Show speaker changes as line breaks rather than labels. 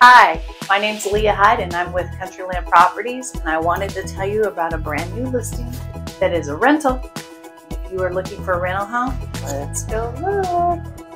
Hi, my name is Leah Hyde and I'm with Countryland Properties and I wanted to tell you about a brand new listing that is a rental. If you are looking for a rental home, let's go look.